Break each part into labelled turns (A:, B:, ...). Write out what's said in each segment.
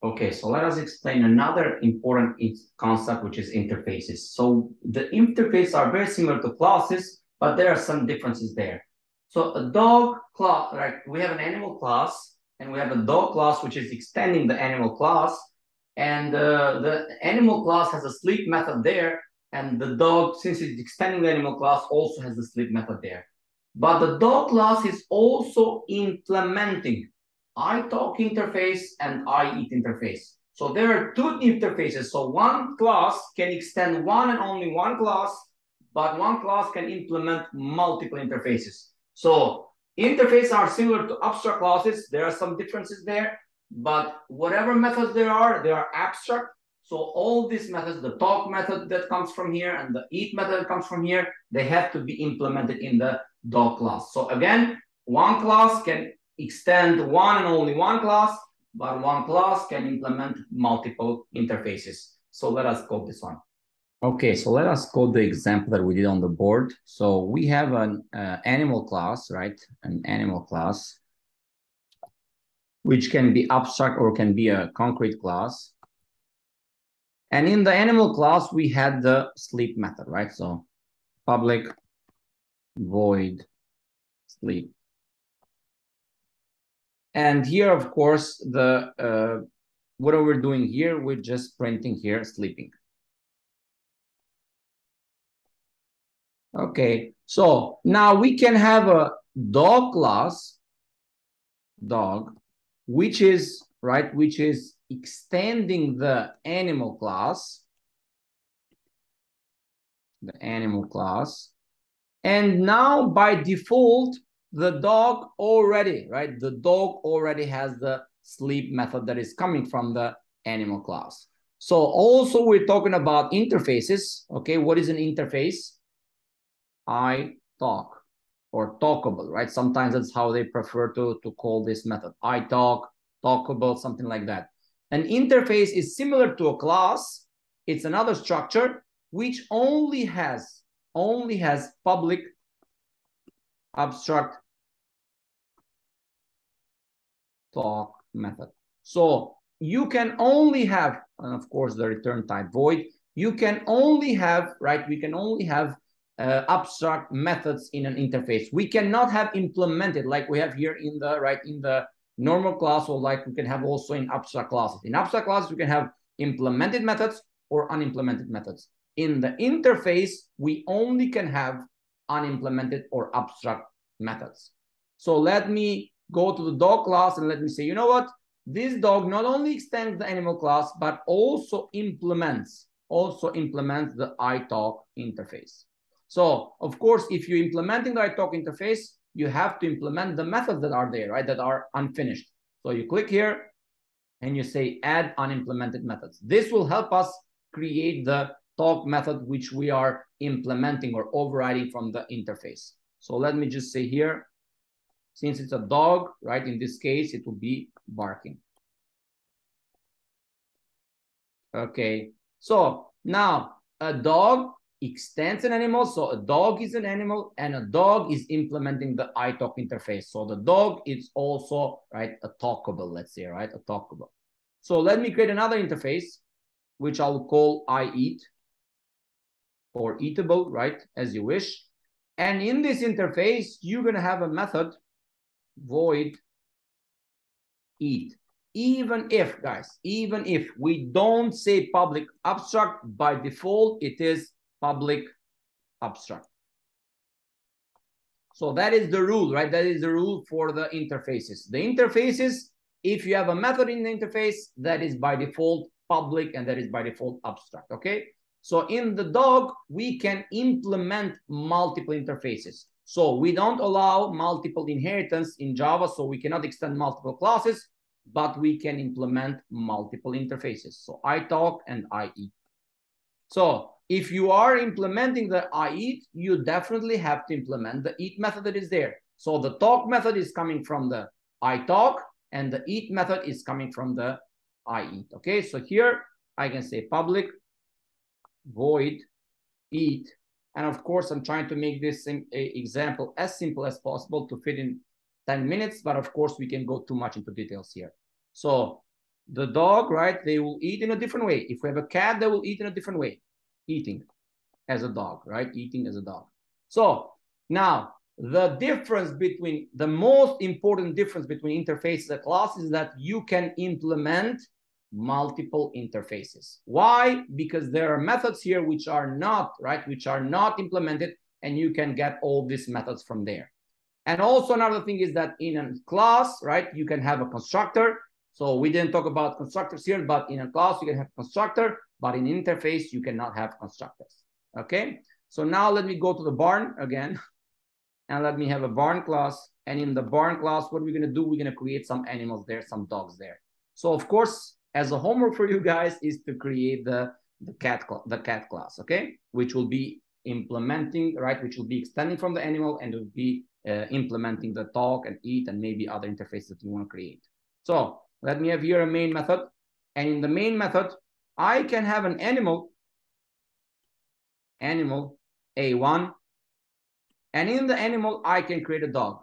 A: Okay, so let us explain another important concept, which is interfaces. So the interfaces are very similar to classes, but there are some differences there. So a dog class, right? We have an animal class and we have a dog class, which is extending the animal class. And uh, the animal class has a sleep method there. And the dog, since it's extending the animal class, also has the sleep method there. But the dog class is also implementing iTalk interface and iEat interface. So there are two interfaces. So one class can extend one and only one class, but one class can implement multiple interfaces. So interfaces are similar to abstract classes. There are some differences there, but whatever methods there are, they are abstract. So all these methods, the talk method that comes from here and the eat method that comes from here, they have to be implemented in the dog class. So again, one class can extend one and only one class, but one class can implement multiple interfaces. So let us code this one. Okay, so let us code the example that we did on the board. So we have an uh, animal class, right? An animal class, which can be abstract or can be a concrete class. And in the animal class, we had the sleep method, right? So public void sleep. And here, of course, the uh, what are we doing here? We're just printing here sleeping. Okay, so now we can have a dog class, dog, which is, right, which is extending the animal class, the animal class. And now by default, the dog already, right? The dog already has the sleep method that is coming from the animal class. So also we're talking about interfaces. Okay, what is an interface? I talk or talkable, right? Sometimes that's how they prefer to, to call this method. I talk, talkable, something like that. An interface is similar to a class. It's another structure which only has only has public abstract talk method. So you can only have, and of course, the return type void, you can only have, right, we can only have uh, abstract methods in an interface. We cannot have implemented like we have here in the, right, in the normal class or like we can have also in abstract classes. In abstract classes, we can have implemented methods or unimplemented methods. In the interface, we only can have unimplemented or abstract methods. So let me go to the dog class and let me say, you know what? This dog not only extends the animal class, but also implements, also implements the iTalk interface. So of course, if you're implementing the iTalk interface, you have to implement the methods that are there, right? That are unfinished. So you click here and you say add unimplemented methods. This will help us create the talk method, which we are implementing or overriding from the interface. So let me just say here, since it's a dog, right? In this case, it will be barking. Okay, so now a dog extends an animal. So a dog is an animal and a dog is implementing the iTalk interface. So the dog is also, right, a talkable, let's say, right, a talkable. So let me create another interface, which I'll call I eat or eatable, right, as you wish. And in this interface, you're going to have a method void eat. Even if, guys, even if we don't say public abstract, by default, it is public abstract. So that is the rule, right? That is the rule for the interfaces. The interfaces, if you have a method in the interface, that is by default public and that is by default abstract, okay? So in the dog, we can implement multiple interfaces. So we don't allow multiple inheritance in Java, so we cannot extend multiple classes, but we can implement multiple interfaces. So I talk and I eat. So if you are implementing the I eat, you definitely have to implement the eat method that is there. So the talk method is coming from the I talk and the eat method is coming from the I eat. Okay, so here I can say public void eat. And of course, I'm trying to make this example as simple as possible to fit in 10 minutes, but of course we can go too much into details here. So the dog, right, they will eat in a different way. If we have a cat, they will eat in a different way, eating as a dog, right? Eating as a dog. So now the difference between the most important difference between interfaces and classes is that you can implement multiple interfaces. Why? Because there are methods here which are not, right, which are not implemented and you can get all these methods from there. And also another thing is that in a class, right, you can have a constructor. So we didn't talk about constructors here, but in a class you can have constructor, but in interface you cannot have constructors. Okay, so now let me go to the barn again. And let me have a barn class. And in the barn class, what are we gonna do? We're gonna create some animals there, some dogs there. So of course, as a homework for you guys is to create the, the cat the cat class, okay? Which will be implementing, right? Which will be extending from the animal and will be uh, implementing the talk and eat and maybe other interfaces that you want to create. So let me have here a main method. And in the main method, I can have an animal, animal A1. And in the animal, I can create a dog,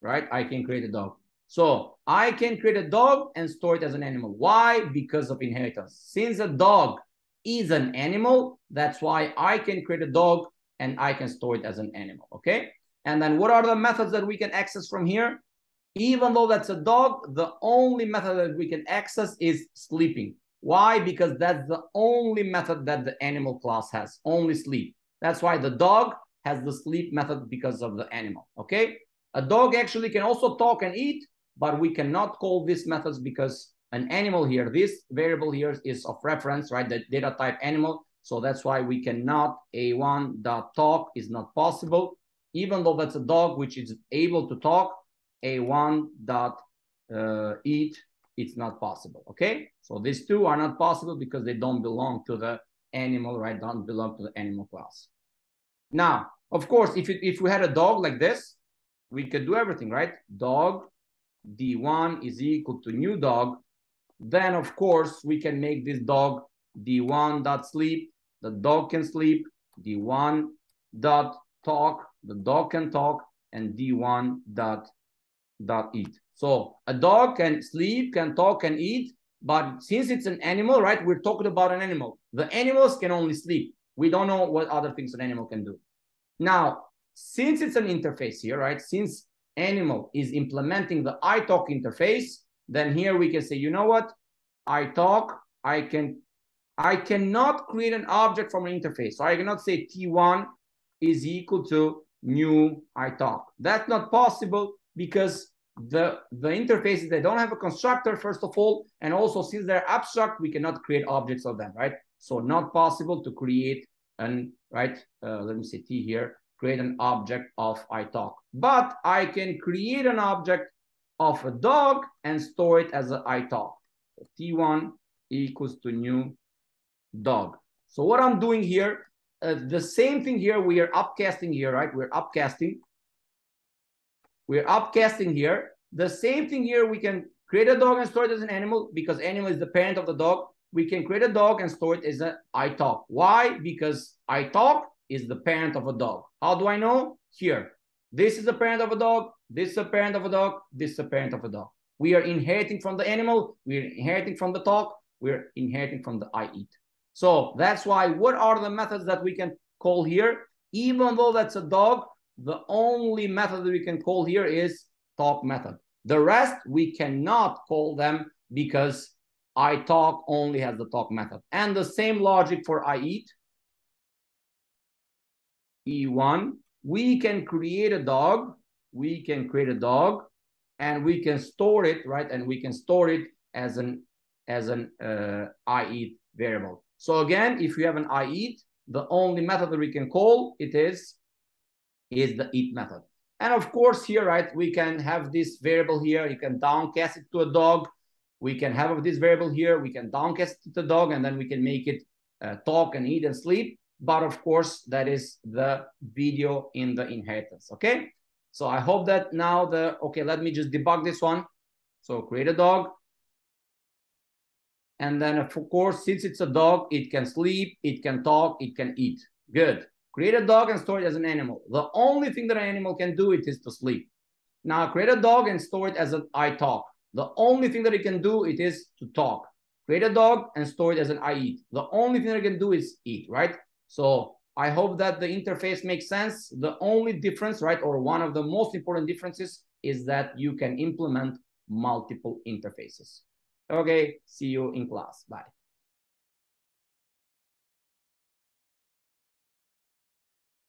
A: right? I can create a dog. So I can create a dog and store it as an animal. Why? Because of inheritance. Since a dog is an animal, that's why I can create a dog and I can store it as an animal, okay? And then what are the methods that we can access from here? Even though that's a dog, the only method that we can access is sleeping. Why? Because that's the only method that the animal class has, only sleep. That's why the dog has the sleep method because of the animal, okay? A dog actually can also talk and eat, but we cannot call these methods because an animal here, this variable here is of reference, right? The data type animal. So that's why we cannot a1 dot talk is not possible. Even though that's a dog which is able to talk, a1 dot uh, eat, it's not possible, okay? So these two are not possible because they don't belong to the animal, right? Don't belong to the animal class. Now, of course, if, it, if we had a dog like this, we could do everything, right? Dog d1 is equal to new dog. Then, of course, we can make this dog d1 dot sleep. The dog can sleep. d1 dot talk. The dog can talk. And d1 dot dot eat. So a dog can sleep, can talk, can eat. But since it's an animal, right? We're talking about an animal. The animals can only sleep. We don't know what other things an animal can do. Now, since it's an interface here, right? Since animal is implementing the italk interface, then here we can say, you know what? italk, I can, I cannot create an object from an interface. So I cannot say T1 is equal to new italk. That's not possible because the, the interfaces, they don't have a constructor, first of all, and also since they're abstract, we cannot create objects of them, right? So not possible to create an, right? Uh, let me say T here, create an object of italk. But I can create an object of a dog and store it as an italk. So T1 equals to new dog. So what I'm doing here, uh, the same thing here, we are upcasting here, right? We're upcasting. We're upcasting here. The same thing here, we can create a dog and store it as an animal because animal is the parent of the dog. We can create a dog and store it as an italk. Why? Because italk is the parent of a dog. How do I know? Here. This is the parent of a dog. This is a parent of a dog. This is a parent of a dog. We are inheriting from the animal. We're inheriting from the talk. We're inheriting from the I eat. So that's why what are the methods that we can call here? Even though that's a dog, the only method that we can call here is talk method. The rest we cannot call them because I talk only has the talk method. And the same logic for I eat. E1, we can create a dog. We can create a dog and we can store it, right? And we can store it as an as an uh, I eat variable. So again, if you have an I eat, the only method that we can call it is is the eat method. And of course, here, right, we can have this variable here. You can downcast it to a dog. We can have this variable here. We can downcast it to the dog, and then we can make it uh, talk and eat and sleep. But of course, that is the video in the inheritance, okay? So I hope that now the, okay, let me just debug this one. So create a dog. And then of course, since it's a dog, it can sleep, it can talk, it can eat. Good. Create a dog and store it as an animal. The only thing that an animal can do it is to sleep. Now create a dog and store it as an i talk The only thing that it can do it is to talk. Create a dog and store it as an I eat. The only thing that it can do is eat, right? So I hope that the interface makes sense. The only difference, right, or one of the most important differences is that you can implement multiple interfaces. Okay, see you in class. Bye.